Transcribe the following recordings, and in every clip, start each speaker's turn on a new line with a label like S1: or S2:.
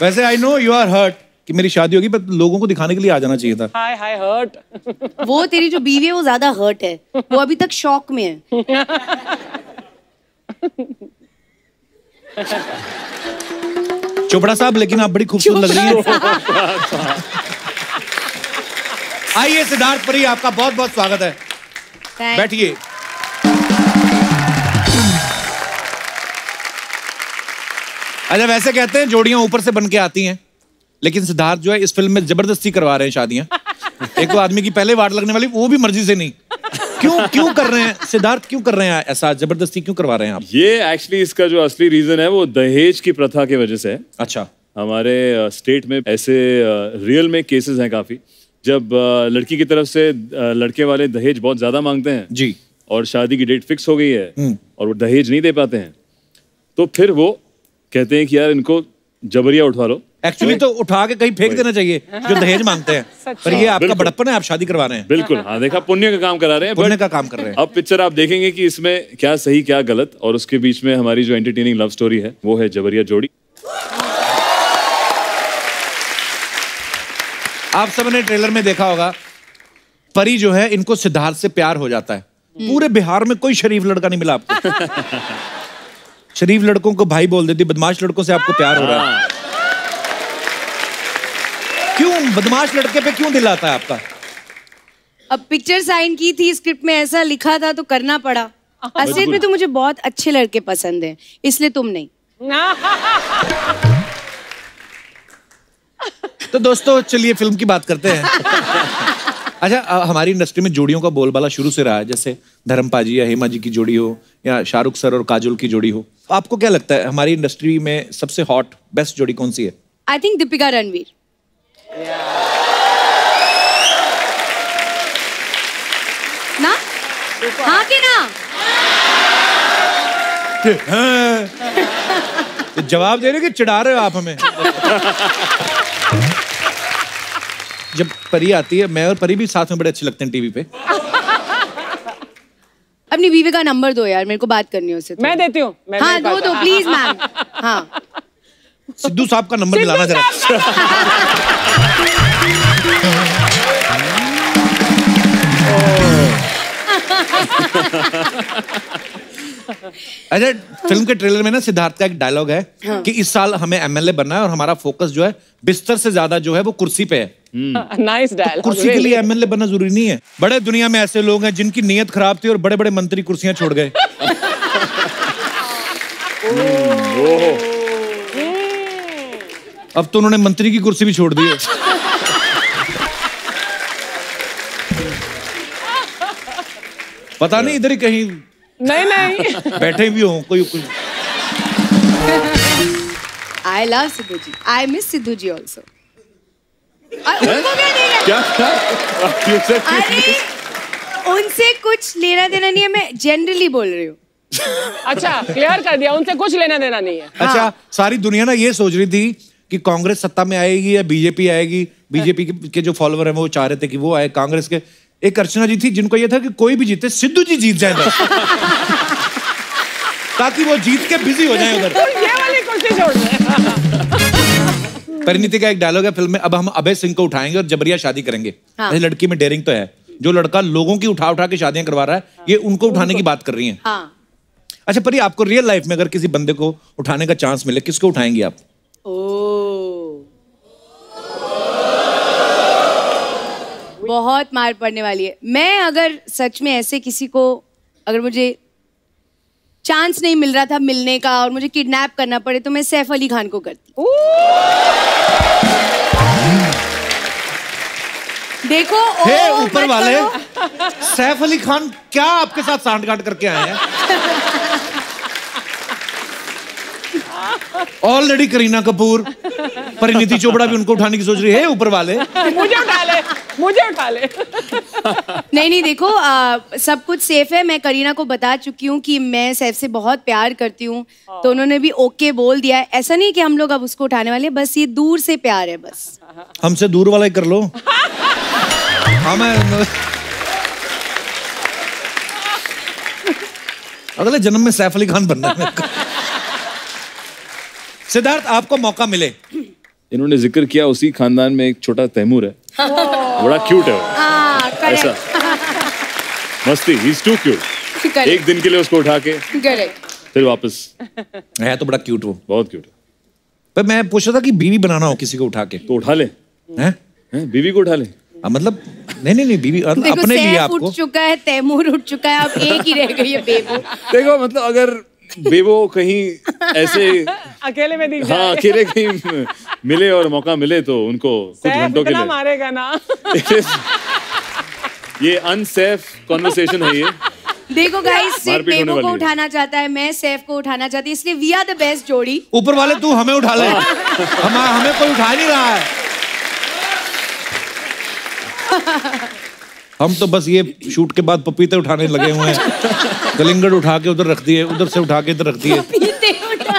S1: वैसे I know you are hurt कि मेरी शादी होगी पर लोगों को दिखाने के लिए आ जाना चाहिए था।
S2: हाय हाय हर्ट
S3: वो तेरी जो बीवी है वो ज़्यादा हर्ट है। वो अभी तक शॉक में है।
S1: चोपड़ा साहब लेकिन आप बड़ी खूबसूरत लग रही हैं। आइए सिद्धार्थ परी आपका बहुत बहुत स्वागत है। बैठिए। अच्छा वैसे कहते हैं जोड़ियाँ ऊपर से बन के आती हैं लेकिन सिद्धार्थ जो है इस फ़िल्म में ज़बरदस्ती करवा रहे हैं शादियाँ। एक तो आदमी की पहले वाट लगने वाली वो भी मर्ज़ी से नहीं। क्यों क्यों कर रहे हैं? सिद्धार्थ क्यों कर रहे हैं ऐसा? ज़बरदस्ती क्यों करवा रहे हैं आप?
S4: ये एक्चुअली इसका जो असली रीजन है वो दहेज की प्रथा की वजह से है।
S1: अच्छा।
S4: हमारे स्टेट में ऐसे रियल में केसेस हैं काफ़ी। जब लड़की की तरफ़ से लड़के वाले दहेज बहुत ज़्यादा मांगते हैं
S1: जी।
S4: और शादी की डेट फिक्स हो गई है
S1: हम्म।
S4: और वो दहेज नहीं दे पाते हैं तो फिर वो कहते हैं कि यार इनको जबरिया उठवा लो।
S1: एक्चुअली तो उठा के कहीं फेंक देना चाहिए जो दहेज मांगते हैं। पर ये आपका। बड़प्पन है आप शादी करवा रहे हैं।
S4: बिल्कुल। हाँ देखा पुण्य का काम करा रहे हैं
S1: पुण्य का काम कर रहे हैं।
S4: अब पिक्चर आप देखेंगे कि इसमें क्या सही क्या गलत और उसके बीच में हमारी जो एंटरटेनिंग लव स्टोरी है वो है जबरिया जोड़ी।
S1: आप सबने ट्रेलर में देखा होगा परी जो है इनको सिद्धार्थ से प्यार हो जाता है। पूरे बिहार में कोई शरीफ लड़का नहीं मिला आपको। शरीफ लड़कों को भाई बोल देती बदमाश लड़कों से आपको प्यार हो रहा है। क्यों? बदमाश लड़के पे क्यों दिल आता है आपका?
S3: अब पिक्चर साइन की थी स्क्रिप्ट में ऐसा लिखा था तो करना पड़ा। असलियत में तो मुझे बहुत अच्छे लड़के पसंद हैं इसलिए तुम नहीं।
S1: तो दोस्तों चलिए फ़िल्म की बात करते हैं। अच्छा हमारी इंडस्ट्री में जोड़ियों का बोलबाला शुरू से रहा है जैसे धर्म पाजी या हेमा जी की जोड़ी हो या शाहरुख सर और काजोल की जोड़ी हो। आपको क्या लगता है हमारी इंडस्ट्री में सबसे हॉट बेस्ट जोड़ी कौन सी है?
S3: I think Deepika Ranveer. ना? हाँ कि ना?
S1: तो जवाब दे रहे हो कि चिढ़ा रहे हो आप हमें? जब परी आती है मैं और परी भी साथ में बड़े अच्छे लगते हैं टीवी पे।
S3: अपनी बीवी का नंबर दो यार मेरे को बात करनी है उससे
S2: मैं देती हूँ।
S3: हाँ दो दो प्लीज़ मैम। हाँ।
S1: सिद्धू साहब का नंबर मिलाना जरा। अच्छा फ़िल्म के ट्रेलर में ना सिद्धार्थ का एक डायलॉग है
S3: हाँ।
S1: कि इस साल हमें एमएलए बनना है और हमारा फोकस जो है बिस्तर से ज़्यादा जो है वो कुर्सी पे है।
S2: नाइस डायल
S1: कुर्सी के लिए एमएलए बनना ज़रूरी नहीं है। बड़े दुनिया में ऐसे लोग हैं जिनकी नीयत खराब थी और बड़े बड़े मंत्री कुर्सियाँ छोड़ गए। अब तो उन्होंने मंत्री की कुर्सी भी छोड़ दी है। पता नहीं इधर ही कहीं
S2: नहीं नहीं।
S1: बैठे भी हो कोई कोई।
S3: I love Sidhu ji I miss Sidhu ji also उनको क्या नहीं
S4: क्या You
S3: अरे उनसे कुछ लेना देना नहीं है मैं जनरली बोल रही हूँ।
S2: अच्छा क्लियर कर दिया उनसे कुछ लेना देना नहीं है।
S1: अच्छा हाँ। सारी दुनिया ना ये सोच रही थी कि कांग्रेस सत्ता में आएगी या बीजेपी आएगी बीजेपी के, के जो फॉलोअर हैं वो चाह रहे थे कि वो आए कांग्रेस के। एक अर्चना जी थी जिनको ये था कि कोई भी जीते सिद्धू जी जीत जाए ताकि वो जीत के बिज़ी हो जाए उधर।
S2: तो ये वाली कुर्सी छोड़ दे।
S1: परिणीति का एक डायलॉग है फ़िल्म में अब हम अभय सिंह को उठाएँगे और जबरिया शादी करेंगे।
S3: हाँ।
S1: लड़की में डेयरिंग तो है। जो लड़का लोगों की उठा उठा के शादियाँ करवा रहा है हाँ। ये उनको उठाने की बात कर रही है।
S3: हाँ।
S1: अच्छा परी आपको रियल लाइफ में अगर किसी बंदे को उठाने का चांस मिले किसको उठाएँगे आप?
S3: बहुत मार पड़ने वाली है। मैं अगर सच में ऐसे किसी को अगर मुझे चांस नहीं मिल रहा था मिलने का और मुझे किडनैप करना पड़े तो मैं सैफ अली खान को करती। देखो
S1: हे ऊपर वाले सैफ अली खान क्या आपके साथ सांठगांठ करके आए हैं? ऑलरेडी करीना कपूर। परिणीति चोपड़ा भी उनको उठाने की सोच रही है ऊपर वाले।
S2: मुझे उठा ले मुझे उठा ले।
S3: नहीं नहीं देखो आ, सब कुछ सेफ़ है मैं करीना को बता चुकी हूँ कि मैं सैफ से बहुत प्यार करती हूँ तो उन्होंने भी ओके बोल दिया है। ऐसा नहीं कि हम लोग अब उसको उठाने वाले बस ये दूर से प्यार है बस।
S1: हमसे दूर वाला ही कर लो। हाँ अगले जन्म में सैफ अली खान बनना है सिद्धार्थ आपको मौका मिले।
S4: इन्होंने ज़िक्र किया उसी खानदान में एक छोटा तैमूर है। बड़ा क्यूट है वो।
S3: हाँ
S4: ऐसा। मस्ती ही टू क्यूट एक दिन के लिए उसको उठा के फिर वापस।
S1: है तो बड़ा क्यूट वो।
S4: बहुत क्यूट
S1: पर मैं पूछ रहा था कि बीवी बनाना हो किसी को उठा के।
S4: तो उठा ले।
S1: हैं?
S4: हैं? बीवी को उठा ले।
S1: हाँ, मतलब नहीं नहीं नहीं बीवी
S3: देखो
S1: अपने लिए आपको।
S3: उठ चुका है तैमूर उठ चुका है अब एक ही रह गई है बेबू।
S4: देखो मतलब अगर बेबो कहीं ऐसे
S2: अकेले में दिख
S4: हाँ अकेले कहीं मिले और मौका मिले तो उनको कुछ घंटों के लिए।
S2: मारेगा ना।
S4: ये अनसेफ कॉन्वर्सेशन है ये।
S3: देखो गाइस सिर्फ़
S4: मारपीट
S3: को उठाना चाहता है मैं सैफ को उठाना चाहती इसलिए वी आर द बेस्ट जोड़ी।
S1: ऊपर वाले तू हमें उठा ले। हम हमें कोई उठा नहीं रहा है। हम तो बस ये शूट के बाद पपीते उठाने लगे हुए हैं। कलिंगड़ उठा के उधर रख दिए उधर से उठा के इधर रख दिए।
S3: पीते उठा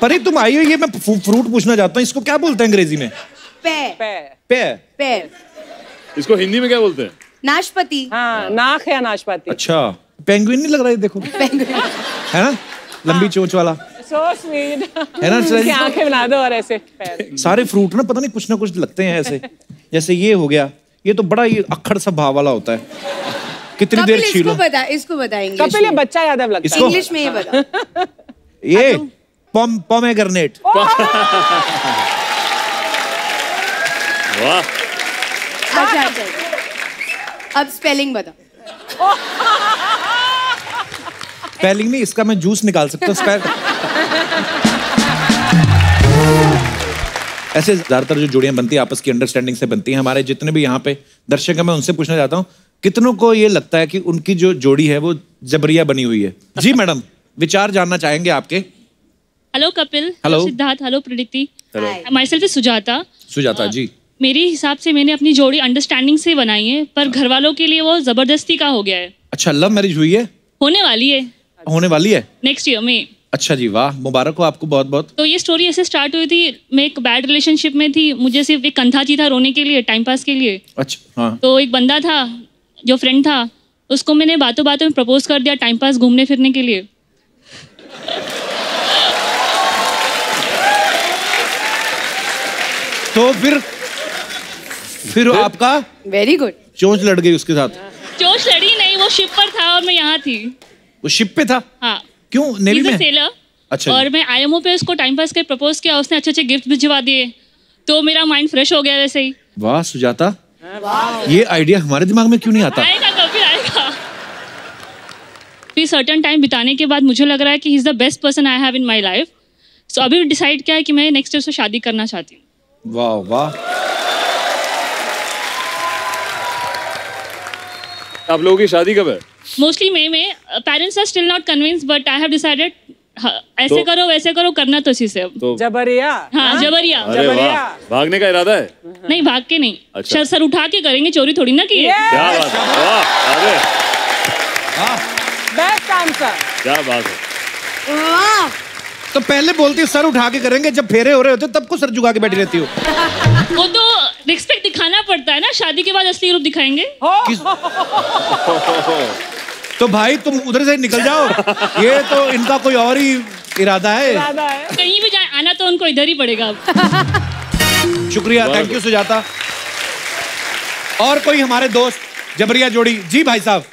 S1: पर तुम आई हो ये मैं फ्रूट पूछना चाहता हूँ इसको क्या बोलते हैं अंग्रेज़ी में?
S3: पैर
S2: पैर
S1: पे
S4: इसको हिंदी में क्या बोलते हैं?
S3: नाशपति.
S2: हाँ नाक है नाशपाती?
S1: अच्छा पेंगुइन नहीं लग रहा है देखो। है ना? लंबी चोंच वाला।
S2: स्वीट
S1: है ना
S2: आँखें बना दो और ऐसे पैर।
S1: सारे फ्रूट ना पता नहीं कुछ ना कुछ लगते हैं ऐसे। जैसे ये हो गया ये तो बड़ा ही अखड़ सा भाव वाला होता है। कितनी देर
S3: इसको
S1: छीलो।
S3: बता इसको बता इंग्लिश
S2: कपिल बच्चा यादव लगता है।
S3: इंग्लिश में ये बता।
S1: ये पॉम पोमेगरनेट।
S4: वाह।
S3: अच्छा अच्छा अब स्पेलिंग बता
S1: स्पेलिंग नहीं इसका मैं जूस निकाल सकता हूँ स्पेल ऐसे ज़्यादातर जो जोड़ियाँ बनती है आपस की अंडरस्टैंडिंग से बनती हैं हमारे जितने भी यहाँ पे दर्शक हैं मैं उनसे पूछना चाहता हूँ कितनों को ये लगता है कि उनकी जो जोड़ी है वो जबरिया बनी हुई है? जी मैडम विचार जानना चाहेंगे आपके?
S5: Hello Kapil
S1: Hello.
S5: Siddharth hello
S3: Hi.
S5: Myself Sujata
S1: Sujata ji
S5: मेरे हिसाब से मैंने अपनी जोड़ी अंडरस्टैंडिंग से बनाई है पर घर वालों के लिए वो ज़बरदस्ती का हो गया है।
S1: अच्छा लव मैरिज हुई है?
S5: होने वाली है।
S1: होने वाली है?
S5: नेक्स्ट ईयर में
S1: अच्छा जी वाह मुबारक हो आपको बहुत बहुत।
S5: तो ये स्टोरी ऐसे स्टार्ट हुई थी मैं एक बैड रिलेशनशिप में थी मुझे सिर्फ़ एक कंधा चाहिए था रोने के लिए टाइम पास के लिए।
S1: अच्छा हाँ।
S5: तो एक बंदा था जो फ्रेंड था उसको मैंने बातों बातों में प्रपोज कर दिया टाइम पास घूमने फिरने के लिए।
S1: तो फिर फिर आपका?
S3: वेरी गुड
S1: चोंच लड़ गई उसके साथ।
S5: चोट लड़ी नहीं वो शिप पर था और मैं यहाँ थी।
S1: वो शिप पे था?
S5: हाँ।
S1: क्यों? नेवी में?
S5: सेलर
S1: अच्छा।
S5: और। मैं आईएमओ पे उसको टाइम पास के प्रपोज किया उसने अच्छे अच्छे गिफ्ट भिजवा दिए। तो मेरा माइंड फ्रेश हो गया वैसे ही।
S1: वाह सुजाता। ये आइडिया हमारे दिमाग में क्यों नहीं आता?
S5: आएगा कभी आएगा। फिर सर्टन टाइम बिताने के बाद मुझे लग रहा है कि he is the best person I have in my life so अभी डिसाइड किया है कि मैं नेक्स्ट ईयर से शादी करना चाहती हूँ।
S1: वाह वाह।
S4: आप लोगों की शादी कब है?
S5: Mostly May. My parents are still not convince but I have decided ऐसे
S4: तो-
S5: करो वैसे करो करना तो इसी से। अब
S4: तो
S2: जबरिया।
S5: हाँ जबरिया।
S2: जबरिया।
S4: भागने का इरादा है?
S5: नहीं भाग के नहीं।
S4: अच्छा।
S5: सर सर उठा के करेंगे चोरी थोड़ी ना की है
S4: क्या बात है। वाह अरे।
S2: बेस्ट आंसर
S4: क्या बात है।
S3: वाह।
S1: तो पहले बोलती हो सर उठा के करेंगे जब फेरे हो रहे होते तब को सर झुका के बैठी रहती हो।
S5: वो तो रिस्पेक्ट दिखाना पड़ता है ना शादी के बाद असली रूप दिखाएँगे।
S1: तो भाई तुम उधर से निकल जाओ। ये तो इनका कोई और ही इरादा है।
S2: ज़्यादा है।
S5: कहीं भी जाए आना तो उनको इधर ही पड़ेगा
S1: शुक्रिया थैंक यू सुजाता। और कोई हमारे दोस्त जबरिया जोड़ी। जी भाई साहब।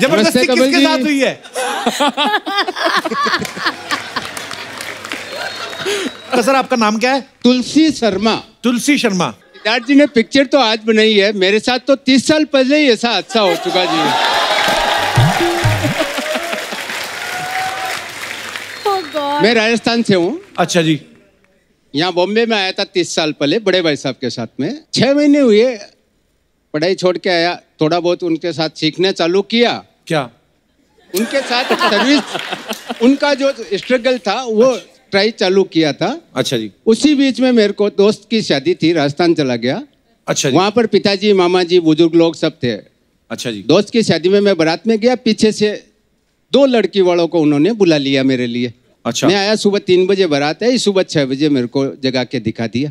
S1: ज़बरदस्ती किसके साथ हुई है? तो सर आपका नाम क्या है?
S6: तुलसी शर्मा।
S1: तुलसी शर्मा।
S6: सिद्धार्थ जी ने पिक्चर तो आज बनाई है। मेरे साथ तो तीस साल पहले ही ऐसा अच्छा हो चुका जी।
S3: Oh
S6: मैं राजस्थान से हूँ।
S1: अच्छा जी।
S6: यहाँ बॉम्बे में आया था तीस साल पहले बड़े भाई साहब के साथ में। छह महीने हुए पढ़ाई छोड़ के आया थोड़ा बहुत उनके साथ सीखने चालू किया।
S1: क्या?
S6: उनके साथ सर्विस उनका जो स्ट्रगल था वो अच्छा। ट्राई चालू किया था।
S1: अच्छा जी।
S6: उसी बीच में मेरे को दोस्त की शादी थी राजस्थान चला गया।
S1: अच्छा जी।
S6: वहाँ पर पिताजी मामा जी बुज़ुर्ग लोग सब थे।
S1: अच्छा जी।
S6: दोस्त की शादी में मैं बारात में गया पीछे से दो लड़की वालों को उन्होंने बुला लिया मेरे लिए।
S1: अच्छा।
S6: मैं आया सुबह तीन बजे बारात है सुबह छह बजे मेरे को जगा के दिखा दिया।